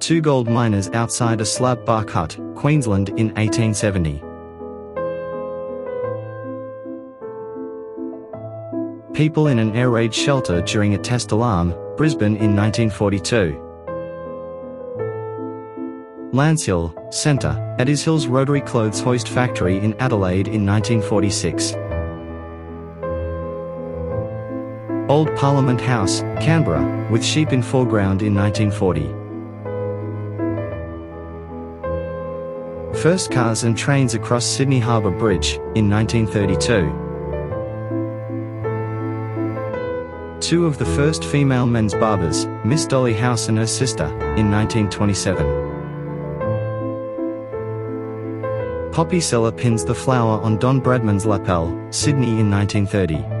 Two gold miners outside a slab bark hut, Queensland in 1870. People in an air raid shelter during a test alarm, Brisbane in 1942. Lance Hill, Centre, at his Hills Rotary Clothes Hoist Factory in Adelaide in 1946. Old Parliament House, Canberra, with sheep in foreground in 1940. First cars and trains across Sydney Harbour Bridge, in 1932. Two of the first female men's barbers, Miss Dolly House and her sister, in 1927. Poppy seller pins the flower on Don Bradman's lapel, Sydney in 1930.